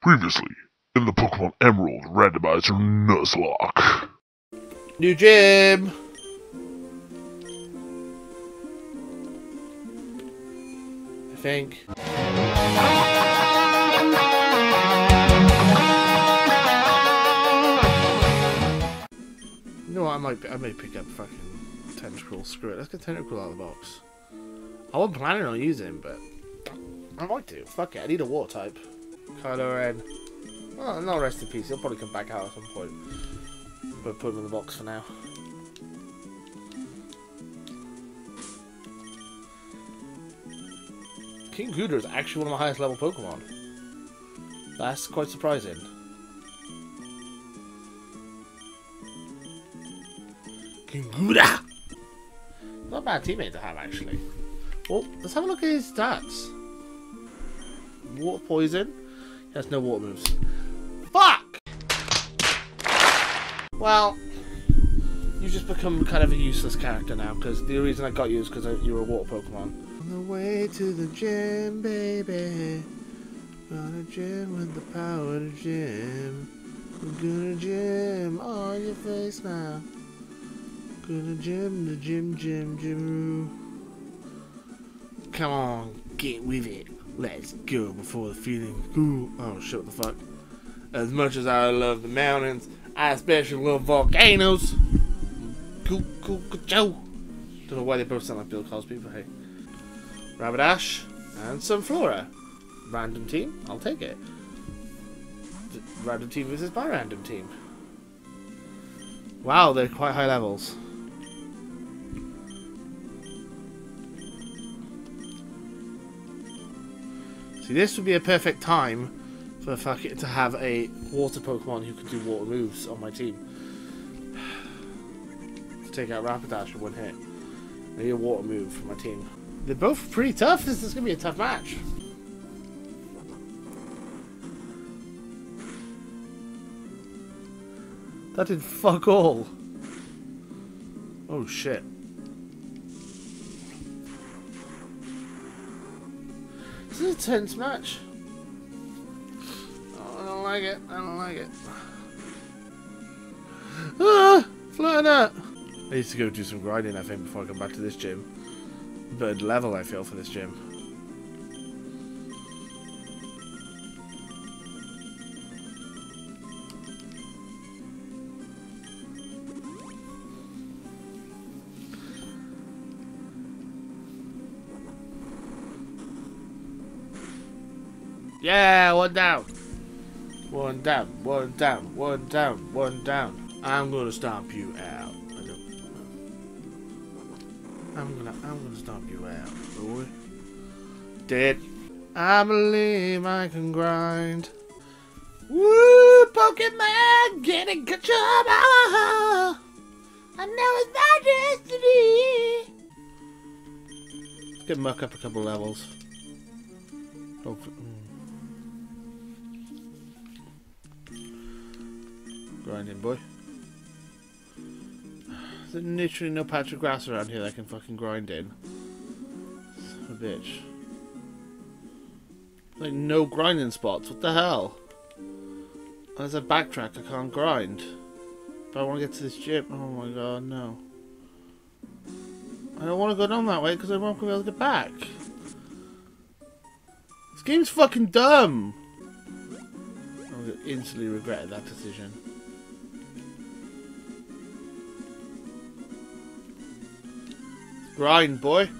Previously, in the Pokemon Emerald randomizer Nuzlocke. New gym. I think. You know what? I might I might pick up fucking Tentacool. Screw it. Let's get Tentacool out of the box. I wasn't planning on using but I might do. Fuck it. I need a water type. Kylo Ren. Well, no rest in peace. He'll probably come back out at some point. But put him in the box for now. King Ghidorah is actually one of my highest level Pokemon. That's quite surprising. King Ghidorah! Not a bad teammate to have, actually. Well, let's have a look at his stats. Water poison. He has no water moves. Fuck! Well, you've just become kind of a useless character now, because the reason I got you is because you were a water Pokemon. On the way to the gym, baby. On a gym with the power to gym. We're gonna gym on your face now. Gonna gym the gym, gym, gym. Come on, get with it. Let's go before the feeling cool. Oh shit, what the fuck? As much as I love the mountains, I especially love volcanoes. Cool, cool, cool, Joe. Don't know why they both sound like Bill Cosby, but hey. ash and some Flora. Random team, I'll take it. Random team versus my random team. Wow, they're quite high levels. See, this would be a perfect time for fuck it to have a water Pokemon who can do water moves on my team. to take out Rapidash in one hit. I need a water move for my team. They're both pretty tough. This is going to be a tough match. That did fuck all. Oh shit. A tense match. Oh, I don't like it. I don't like it. Ah! Flirter! I need to go do some grinding, I think, before I come back to this gym. But level I feel for this gym. Yeah, one down. One down, one down, one down, one down. I'm gonna stomp you out. I'm gonna, I'm gonna stomp you out, boy. Dead. I believe I can grind. Woo, Pokemon, getting control. I know it's my destiny. Get muck up a couple levels. Hopefully. Hmm. Grinding boy. There's literally no patch of grass around here that I can fucking grind in. Son of a bitch. Like no grinding spots. What the hell? Oh, As I backtrack, I can't grind. But I want to get to this gym. Oh my god, no. I don't want to go down that way because I won't be able to get back. This game's fucking dumb. I instantly regretted that decision. Grind, boy.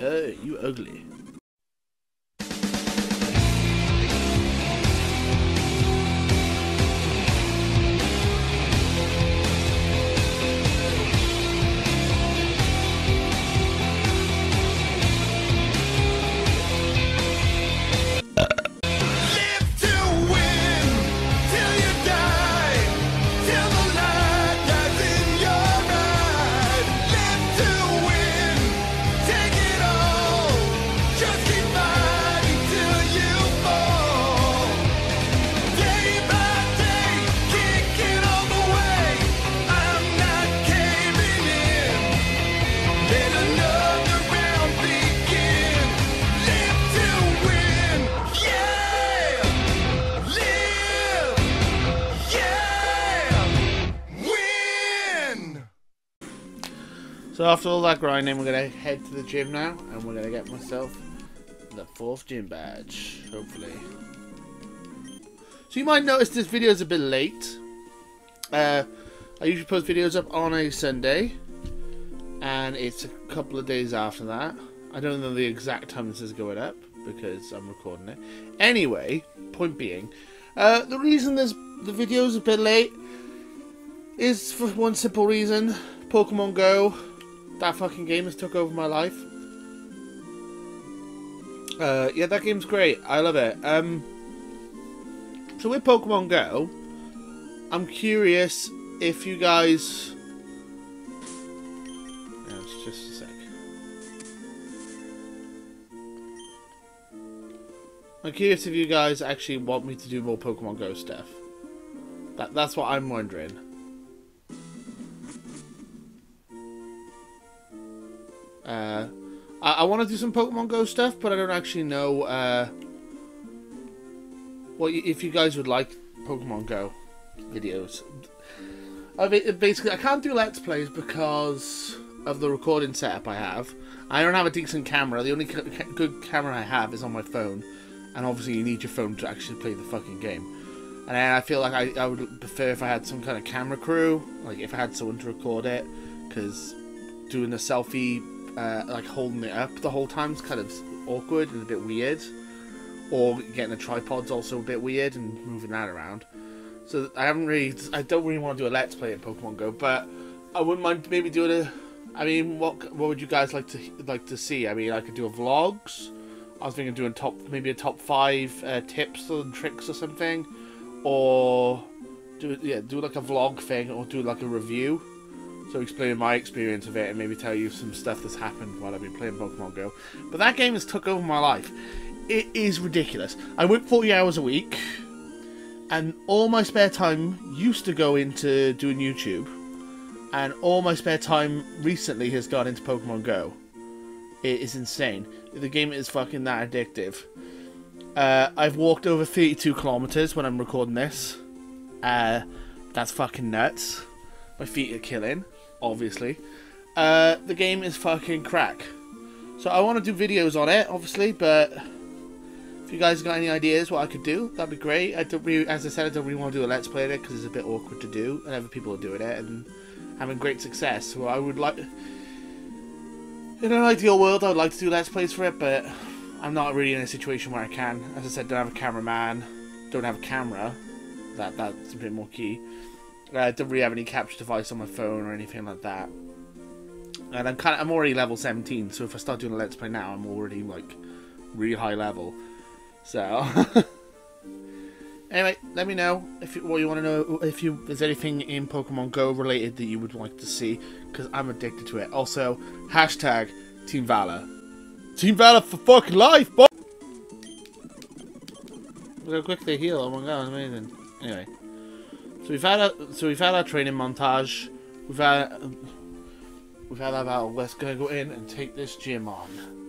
Oh, you ugly. So after all that grinding, we're gonna head to the gym now, and we're gonna get myself the fourth gym badge, hopefully. So you might notice this video is a bit late. Uh, I usually post videos up on a Sunday, and it's a couple of days after that. I don't know the exact time this is going up because I'm recording it. Anyway, point being, uh, the reason this the video is a bit late is for one simple reason: Pokemon Go. That fucking game has took over my life. Uh, yeah, that game's great. I love it. Um, so with Pokemon Go, I'm curious if you guys. It's just a sec. I'm curious if you guys actually want me to do more Pokemon Go stuff. That that's what I'm wondering. I, want to do some Pokemon Go stuff, but I don't actually know. Uh, well, if you guys would like Pokemon Go videos, I mean, basically I can't do Let's Plays because of the recording setup I have. I don't have a decent camera. The only ca- ca- good camera I have is on my phone, and obviously you need your phone to actually play the fucking game. And I feel like I, I would prefer if I had some kind of camera crew, like if I had someone to record it, because doing a selfie, uh, like holding it up the whole time is kind of awkward and a bit weird. Or getting a tripod's also a bit weird and moving that around. So I haven't really, I don't really want to do a let's play in Pokemon Go, but I wouldn't mind maybe doing a. I mean, what what would you guys like to like to see? I mean, I could do a vlogs. I was thinking doing top maybe a top five uh, tips and tricks or something, or do yeah do like a vlog thing or do like a review. So explain my experience of it and maybe tell you some stuff that's happened while I've been playing Pokemon Go. But that game has took over my life. It is ridiculous. I work 40 hours a week, and all my spare time used to go into doing YouTube, and all my spare time recently has gone into Pokemon Go. It is insane. The game is fucking that addictive. Uh, I've walked over 32 kilometers when I'm recording this. Uh, that's fucking nuts. My feet are killing, obviously. Uh, the game is fucking crack. So I want to do videos on it, obviously, but if you guys got any ideas what I could do, that'd be great. I don't really, as I said, I don't really want to do a let's play of it because it's a bit awkward to do, and other people are doing it and having great success. So I would like, in an ideal world, I'd like to do let's plays for it, but I'm not really in a situation where I can. As I said, don't have a cameraman, don't have a camera. That that's a bit more key. Uh, I don't really have any capture device on my phone or anything like that. And I'm kind of, I'm already level 17, so if I start doing a let's play now, I'm already like really high level. So anyway, let me know if you, what you want to know. If you there's anything in Pokemon Go related that you would like to see, because I'm addicted to it. Also, hashtag Team Valor. Team Valor for fucking life, boy. Look how quick they heal. Oh my god, amazing. Anyway, so we've had a so we've had our training montage. We've had we've had our battle. Let's go go in and take this gym on.